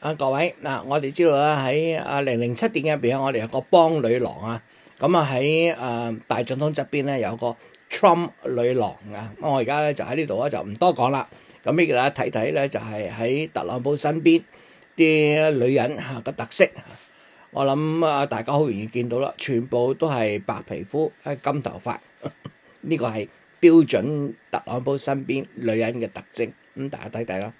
啊，各位嗱，我哋知道啦，喺啊零零七点入边，我哋有个邦女郎啊，咁啊喺诶大总统侧边咧有个 Trump 女郎啊，咁我而家咧就喺呢度咧就唔多讲啦，咁俾大家睇睇咧就系喺特朗普身边啲女人吓嘅特色，我谂啊大家好容易见到啦，全部都系白皮肤、金头发，呢个系标准特朗普身边女人嘅特征，咁大家睇睇啦。